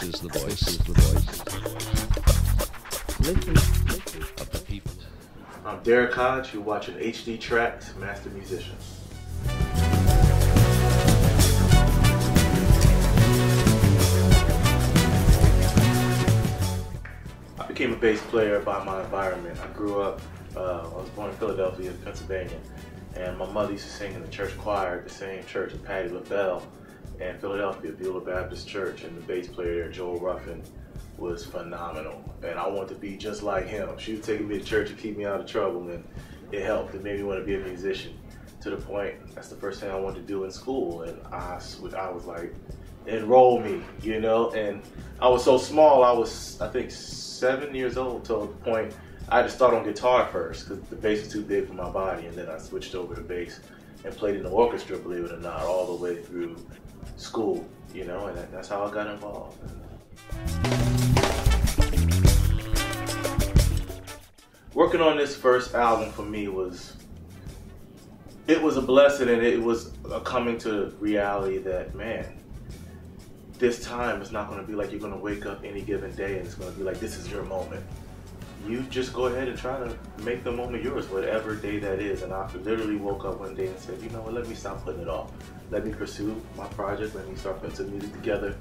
This is the voice. Is the voice. Of the people. I'm Derrick Hodge. You're watching HDtracks Master Musician. I became a bass player by my environment. I grew up, uh, I was born in Philadelphia, Pennsylvania, and my mother used to sing in the church choir at the same church as Patti LaBelle in Philadelphia, Beulah Baptist Church, and the bass player there, Joel Ruffin, was phenomenal. And I wanted to be just like him. She was taking me to church to keep me out of trouble, and it helped. It made me want to be a musician to the point that's the first thing I wanted to do in school. And I, I was like, enroll me, you know? And I was so small, I was, I think, seven years old to the point I had to start on guitar first because the bass was too big for my body. And then I switched over to bass and played in the orchestra, believe it or not, all the way through school, you know? And that's how I got involved. Working on this first album for me was it was a blessing and it was a coming to reality that man this time is not going to be like you're going to wake up any given day and it's going to be like this is your moment you just go ahead and try to make the moment yours whatever day that is and i literally woke up one day and said you know what let me stop putting it off let me pursue my project let me start putting some music together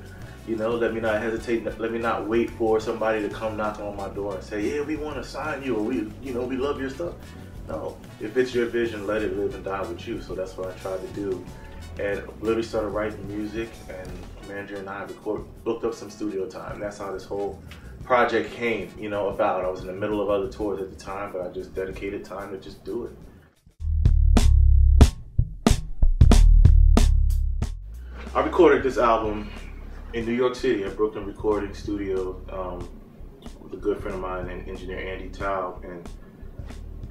you know, let me not hesitate. Let me not wait for somebody to come knock on my door and say, "Yeah, we want to sign you," or "We, you know, we love your stuff." No, if it's your vision, let it live and die with you. So that's what I tried to do, and literally started writing music. And manager and I record, booked up some studio time. That's how this whole project came, you know, about. I was in the middle of other tours at the time, but I just dedicated time to just do it. I recorded this album in New York City at Brooklyn Recording Studio um, with a good friend of mine and engineer Andy Taub. And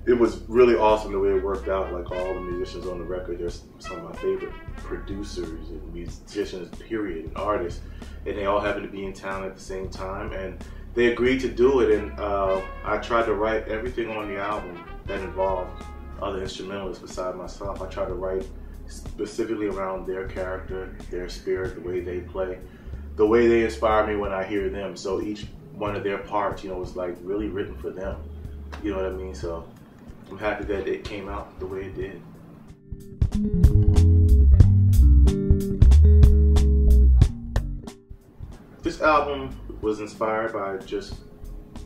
it was really awesome the way it worked out. Like all the musicians on the record, they're some of my favorite producers and musicians, period, and artists. And they all happened to be in town at the same time. And they agreed to do it. And uh, I tried to write everything on the album that involved other instrumentalists beside myself. I tried to write specifically around their character, their spirit, the way they play the way they inspire me when I hear them. So each one of their parts, you know, was like really written for them. You know what I mean? So I'm happy that it came out the way it did. This album was inspired by just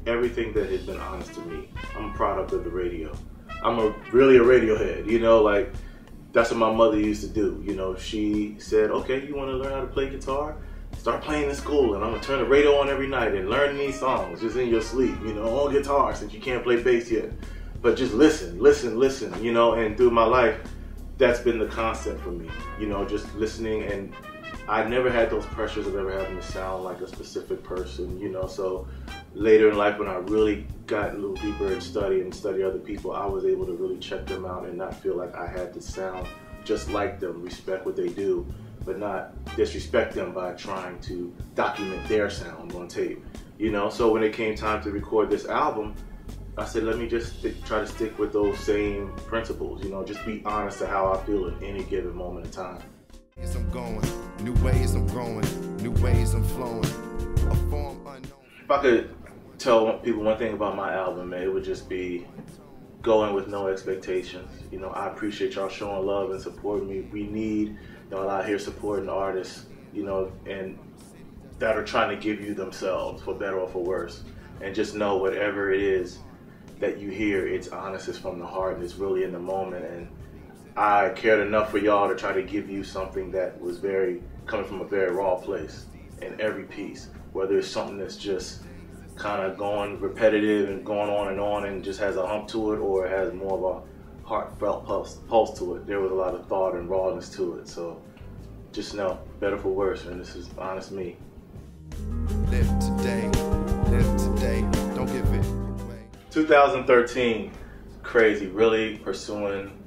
everything that had been honest to me. I'm a product of the radio. I'm a really a Radiohead, you know, like that's what my mother used to do. You know, she said, "Okay, you want to learn how to play guitar? start playing in school and I'm gonna turn the radio on every night and learn these songs just in your sleep, you know, on guitar since you can't play bass yet. But just listen, listen, listen, you know, and through my life, that's been the constant for me, you know, just listening and I never had those pressures of ever having to sound like a specific person, you know, so later in life when I really got a little deeper and study and study other people, I was able to really check them out and not feel like I had to sound just like them, respect what they do but not disrespect them by trying to document their sound on tape. You know, so when it came time to record this album, I said, let me just st- try to stick with those same principles. You know, just be honest to how I feel at any given moment of time. I'm going, new ways I'm growing, new ways I'm flowing. If I could tell people one thing about my album, man, it would just be going with no expectations. You know, I appreciate y'all showing love and supporting me. We need y'all out here supporting artists, you know, and that are trying to give you themselves for better or for worse. And just know whatever it is that you hear, it's honest, it's from the heart, and it's really in the moment. And I cared enough for y'all to try to give you something that was very coming from a very raw place in every piece. Whether it's something that's just kind of going repetitive and going on and on and just has a hump to it, or it has more of a heartfelt pulse, pulse to it. There was a lot of thought and rawness to it. So just know, better for worse, and this is honest me. Live today, live today, don't give it away. 2013, crazy, really pursuing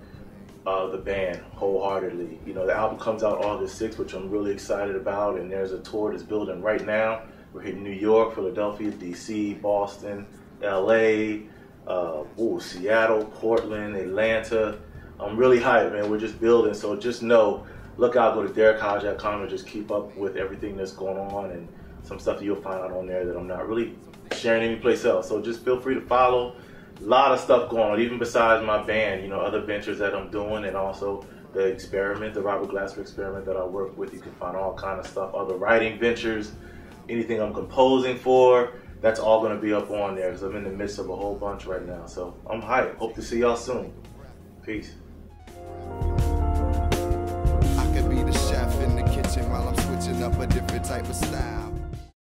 uh, the band wholeheartedly. You know, the album comes out August 6th, which I'm really excited about, and there's a tour that's building right now. We're hitting New York, Philadelphia, DC, Boston, LA, uh, ooh, Seattle, Portland, Atlanta. I'm really hyped, man. We're just building. So just know, look out, go to DerrickHodge.com and just keep up with everything that's going on. And some stuff that you'll find out on there that I'm not really sharing anyplace else. So just feel free to follow. A lot of stuff going on, even besides my band. You know, other ventures that I'm doing, and also the experiment, the Robert Glasper experiment that I work with. You can find all kind of stuff, other writing ventures, anything I'm composing for. That's all going to be up on there because I'm in the midst of a whole bunch right now. So I'm hyped. Hope to see y'all soon. Peace. I could be the chef in the kitchen while I'm switching up a different type of style.